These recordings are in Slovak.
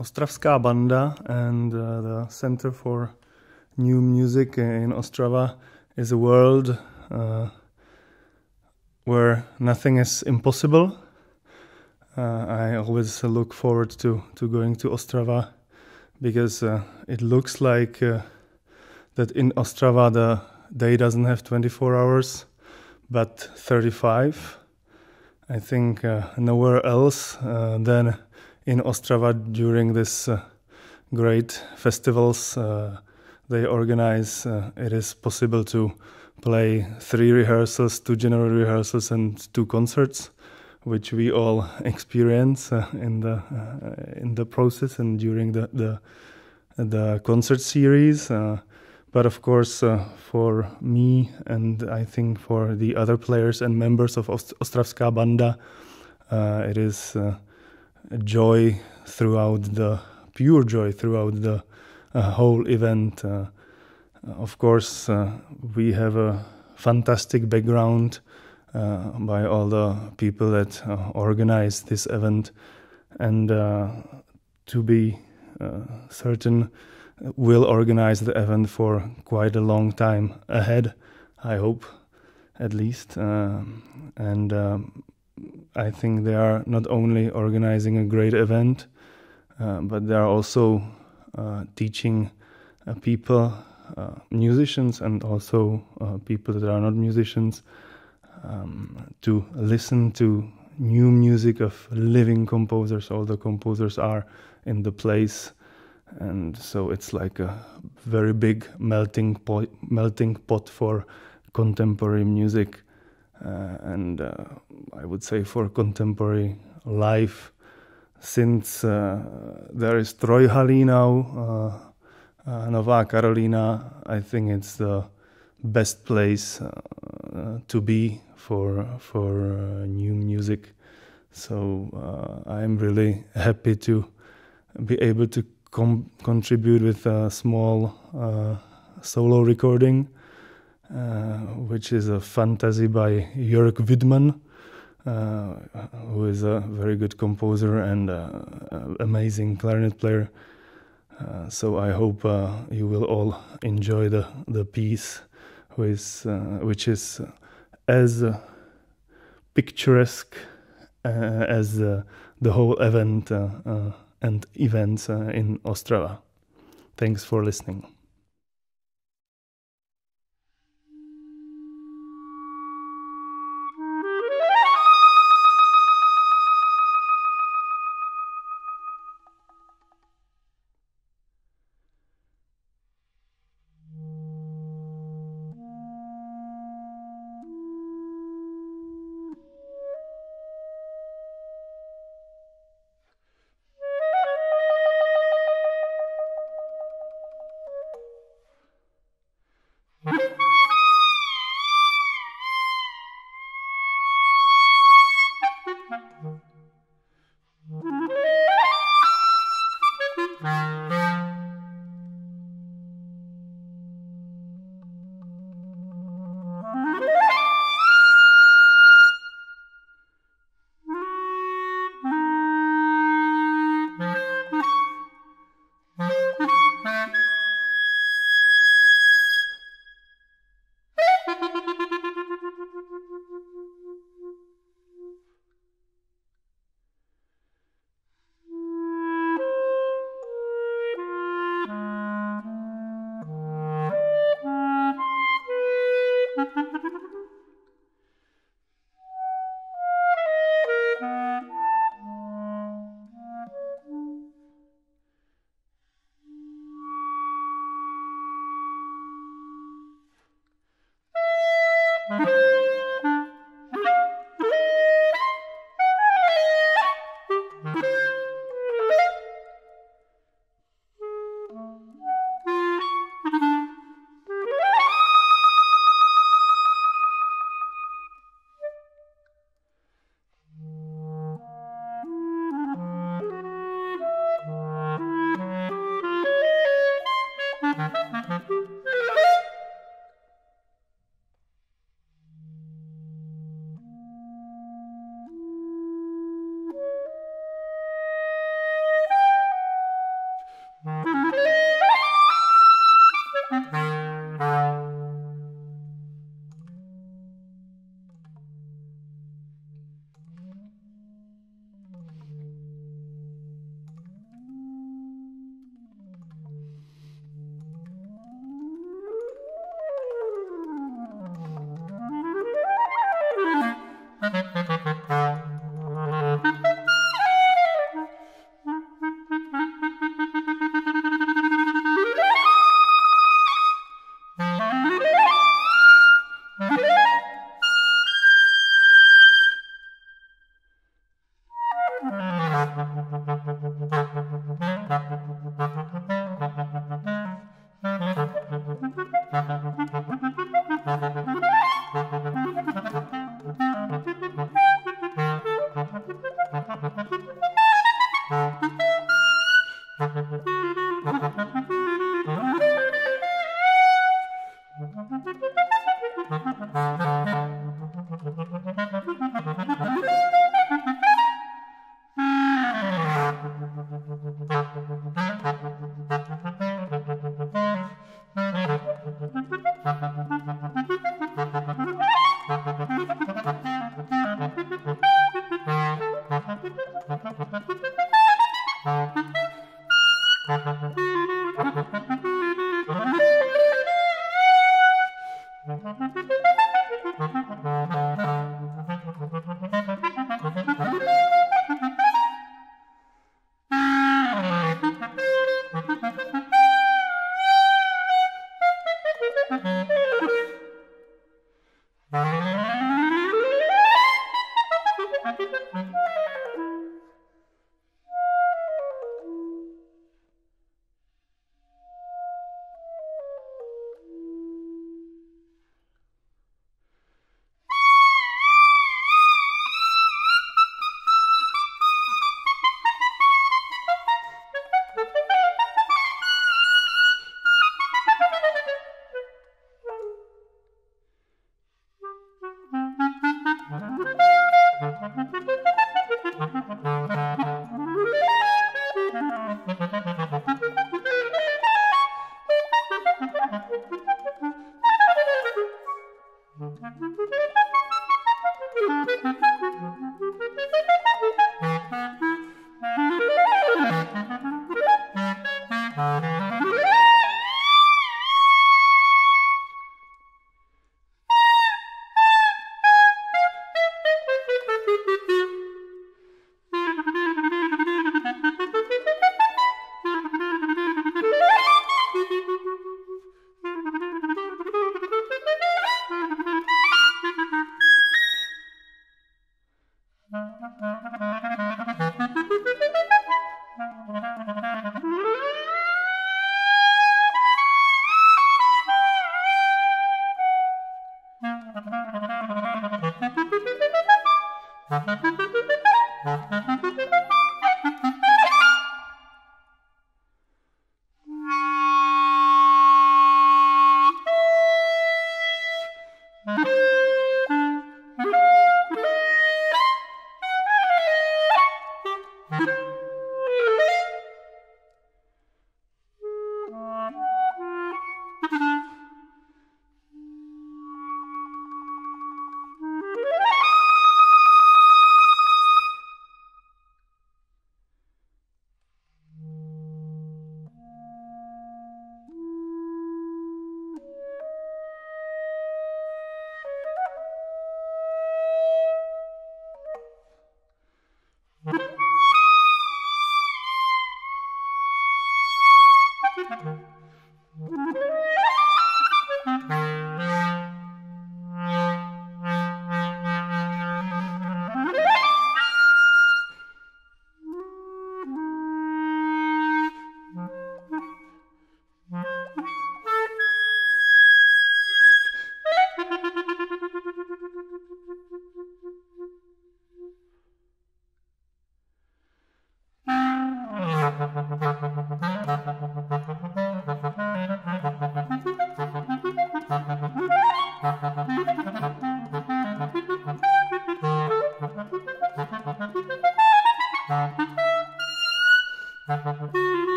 Ostravská Banda and uh, the Center for New Music in Ostrava is a world uh, where nothing is impossible. Uh, I always look forward to, to going to Ostrava because uh, it looks like uh, that in Ostrava the day doesn't have 24 hours but 35. I think uh, nowhere else than in Ostrava during this great festivals they organize, uh, it is possible to play three rehearsals, two general rehearsals, and two concerts, which we all experience uh, in the uh, in the process and during the the, the concert series. Uh, but of course, uh, for me and I think for the other players and members of Ost- Ostravská Banda, uh, it is joy throughout the pure joy throughout the whole event. Uh, of course, uh, we have a fantastic background uh, by all the people that organize this event, and to be certain, will organize the event for quite a long time ahead. I hope, at least, and. Um, I think they are not only organizing a great event, uh, but they are also uh, teaching uh, people, uh, musicians, and also people that are not musicians, um, to listen to new music of living composers. All the composers are in the place, and so it's like a very big melting pot, melting pot for contemporary music, uh, and uh, I would say for contemporary life since uh, there is Trojhalí now, uh, uh, Nová Karolina, I think it's the best place to be for for new music. So I'm really happy to be able to contribute with a small solo recording, Uh, which is a fantasy by Jörg Widmann. Uh, who is a very good composer and uh, amazing clarinet player. Uh, so I hope uh, you will all enjoy the the piece, which uh, which is as picturesque as the whole event and events in Ostrava. Thanks for listening.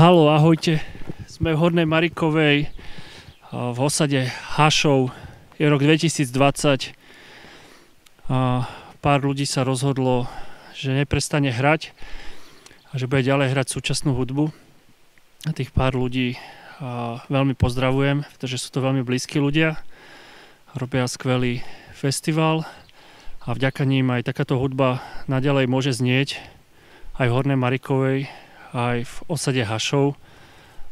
Halo, ahojte. Sme v Hornej Marikovej v osade Hašov. Je rok 2020. A pár ľudí sa rozhodlo, že neprestane hrať a že bude ďalej hrať súčasnú hudbu. A tých pár ľudí veľmi pozdravujem, pretože sú to veľmi blízki ľudia. Robia skvelý festival a vďaka ním aj takáto hudba naďalej môže znieť aj v Hornej Marikovej, aj v osade Hašov,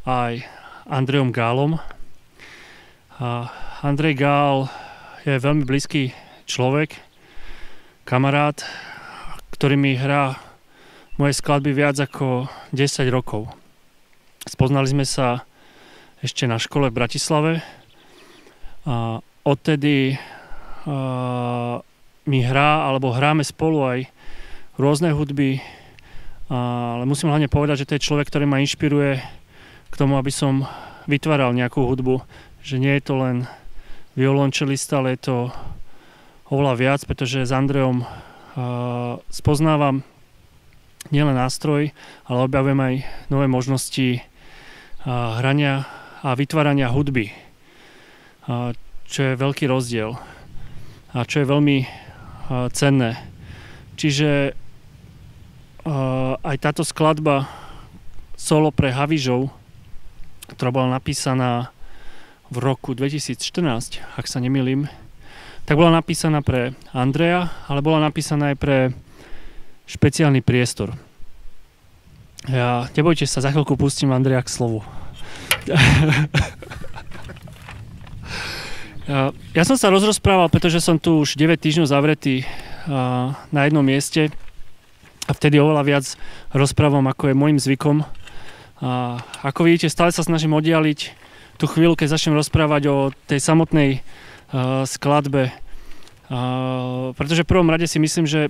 aj Andrejom Gálom. A Andrej Gál je veľmi blízky človek, kamarát, ktorý mi hrá moje skladby viac ako 10 rokov. Spoznali sme sa ešte na škole v Bratislave a odtedy a, mi hrá, alebo hráme spolu aj rôzne hudby, ale musím hlavne povedať, že to je človek, ktorý ma inšpiruje k tomu, aby som vytváral nejakú hudbu. Že nie je to len violončelista, ale je to oveľa viac, pretože s Andreom uh, spoznávam nielen nástroj, ale objavujem aj nové možnosti hrania a vytvárania hudby, čo je veľký rozdiel a čo je veľmi cenné. Čiže aj táto skladba solo pre Havižov, ktorá bola napísaná v roku 2014, ak sa nemýlim, tak bola napísaná pre Andreja, ale bola napísaná aj pre špeciálny priestor. Ja, nebojte sa, za chvíľku pustím Andreja k slovu. ja, ja som sa rozrozprával, pretože som tu už 9 týždňov zavretý na jednom mieste a vtedy oveľa viac rozprávam, ako je môjim zvykom. A ako vidíte, stále sa snažím oddialiť tú chvíľu, keď začnem rozprávať o tej samotnej uh, skladbe. Uh, pretože v prvom rade si myslím, že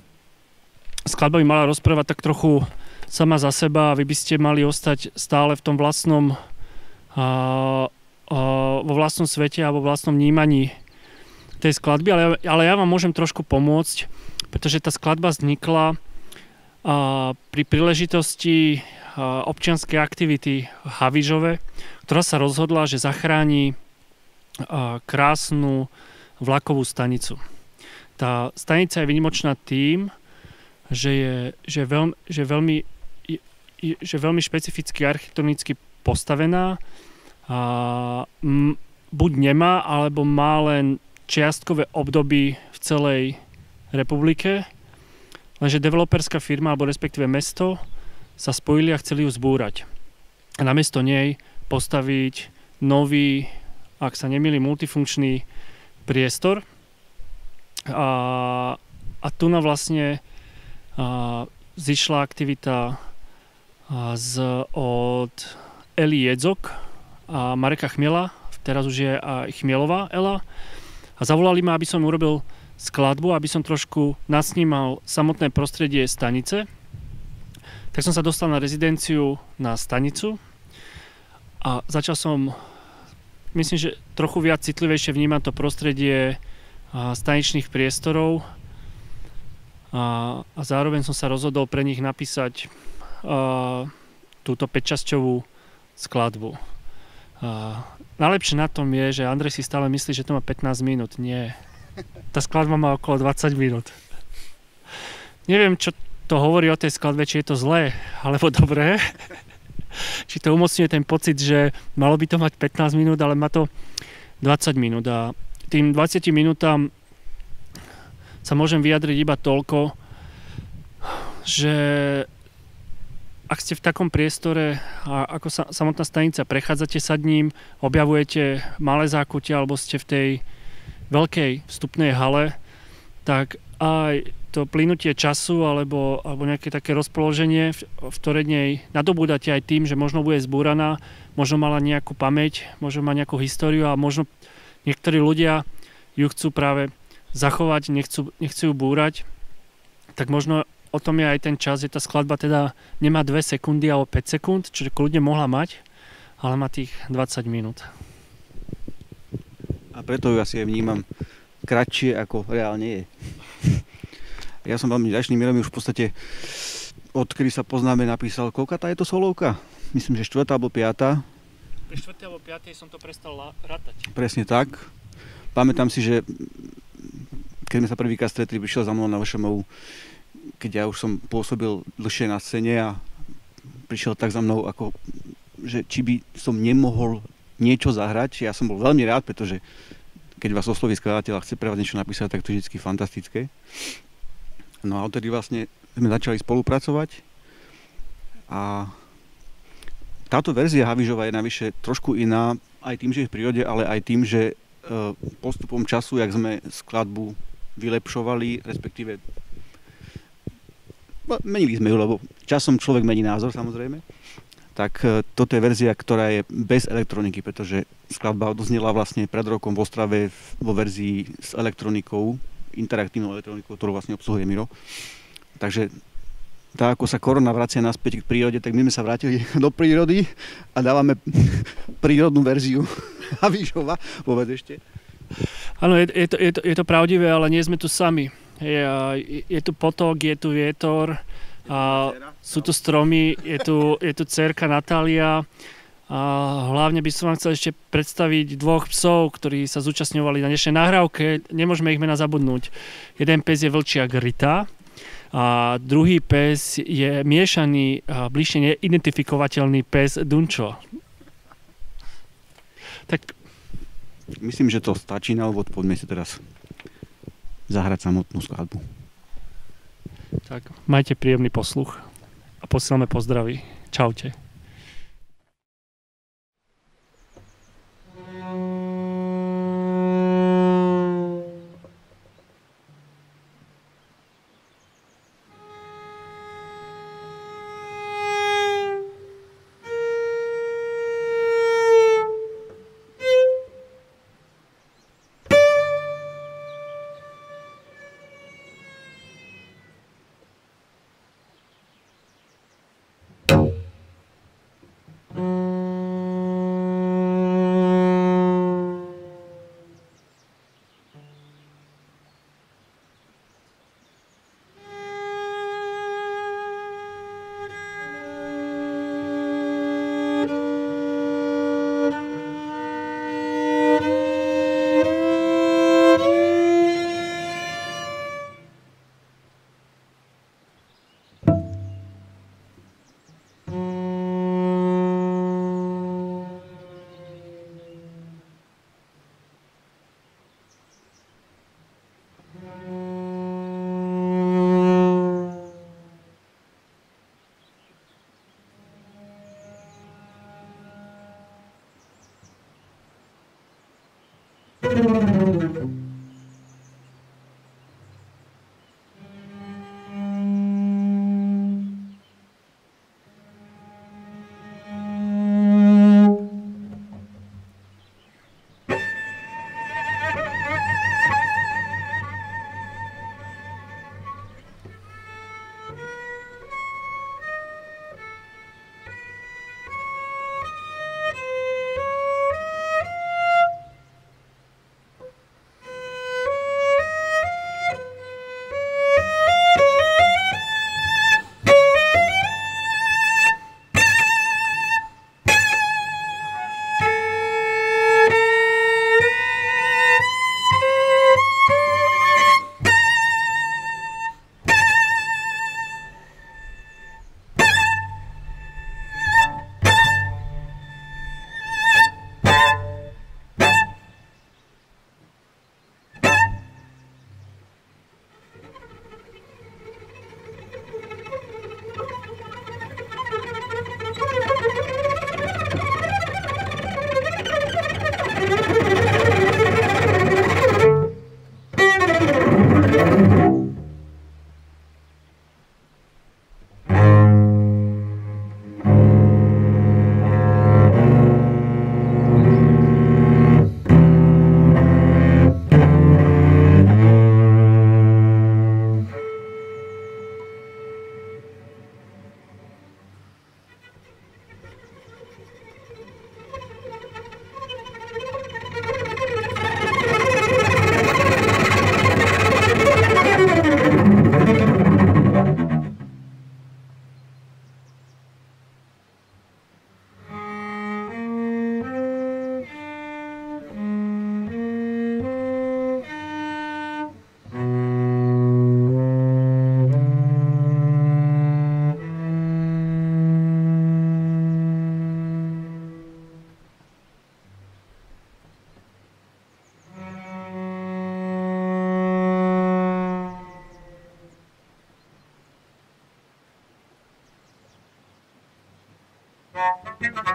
skladba by mala rozprávať tak trochu sama za seba a vy by ste mali ostať stále v tom vlastnom uh, vo vlastnom svete a vo vlastnom vnímaní tej skladby, ale, ale ja vám môžem trošku pomôcť, pretože tá skladba vznikla pri príležitosti občianskej aktivity v Havižove, ktorá sa rozhodla, že zachráni krásnu vlakovú stanicu. Tá stanica je vynimočná tým, že je, že veľmi, že veľmi, že veľmi špecificky architektonicky postavená. A, buď nemá, alebo má len čiastkové období v celej republike Lenže developerská firma, alebo respektíve mesto, sa spojili a chceli ju zbúrať. A namiesto nej postaviť nový, ak sa nemýli, multifunkčný priestor. A, a tu na vlastne a, zišla aktivita z, od Eli Jedzok a Mareka Chmiela, teraz už je aj Chmielová Ela. A zavolali ma, aby som urobil skladbu, aby som trošku nasnímal samotné prostredie stanice. Tak som sa dostal na rezidenciu na stanicu a začal som, myslím, že trochu viac citlivejšie vnímať to prostredie staničných priestorov a, a zároveň som sa rozhodol pre nich napísať a, túto 5-časťovú skladbu. A, najlepšie na tom je, že Andrej si stále myslí, že to má 15 minút. Nie, tá skladba má okolo 20 minút. Neviem, čo to hovorí o tej skladbe, či je to zlé alebo dobré. či to umocňuje ten pocit, že malo by to mať 15 minút, ale má to 20 minút. A tým 20 minútam sa môžem vyjadriť iba toľko, že ak ste v takom priestore a ako sa, samotná stanica, prechádzate sa ním, objavujete malé zákutia alebo ste v tej veľkej vstupnej hale, tak aj to plynutie času alebo, alebo nejaké také rozpoloženie, v, v ktorej nej nadobúdate aj tým, že možno bude zbúraná, možno mala nejakú pamäť, možno má nejakú históriu a možno niektorí ľudia ju chcú práve zachovať, nechcú, nechcú ju búrať, tak možno o tom je aj ten čas, že tá skladba teda nemá 2 sekundy alebo 5 sekúnd, čiže kľudne mohla mať, ale má tých 20 minút. A preto ju asi aj vnímam kratšie, ako reálne je. Ja som veľmi ďačný, Miro mi už v podstate odkedy sa poznáme napísal, koľka tá je to solovka? Myslím, že štvrtá alebo piatá. Pri štvrtej alebo piatej som to prestal rátať. Presne tak. Pamätám si, že keď sme sa prvýkrát stretli, prišiel za mnou na VŠMU keď ja už som pôsobil dlhšie na scéne a prišiel tak za mnou, ako, že či by som nemohol niečo zahrať. Ja som bol veľmi rád, pretože keď vás osloví skladateľ a chce pre vás niečo napísať, tak to je vždy fantastické. No a odtedy vlastne sme začali spolupracovať a táto verzia Havižova je navyše trošku iná aj tým, že je v prírode, ale aj tým, že e, postupom času, jak sme skladbu vylepšovali, respektíve menili sme ju, lebo časom človek mení názor samozrejme. Tak e, toto je verzia, ktorá je bez elektroniky, pretože skladba odoznela vlastne pred rokom v Ostrave vo verzii s elektronikou, interaktívnou elektronikou, ktorú vlastne obsluhuje Miro. Takže tak ako sa korona vracia naspäť k prírode, tak my sme sa vrátili do prírody a dávame prírodnú verziu Havíšova, povedz ešte. Áno, je, je, to, je, to, je to pravdivé, ale nie sme tu sami je, je tu potok, je tu vietor, a sú tu stromy, je tu, je tu cerka Natália. A hlavne by som vám chcel ešte predstaviť dvoch psov, ktorí sa zúčastňovali na dnešnej nahrávke. Nemôžeme ich mena zabudnúť. Jeden pes je vlčia Grita a druhý pes je miešaný, bližšie neidentifikovateľný pes Dunčo. Tak... Myslím, že to stačí na úvod. Poďme si teraz zahrať samotnú skladbu. Tak, majte príjemný posluch a posielame pozdravy. Čaute.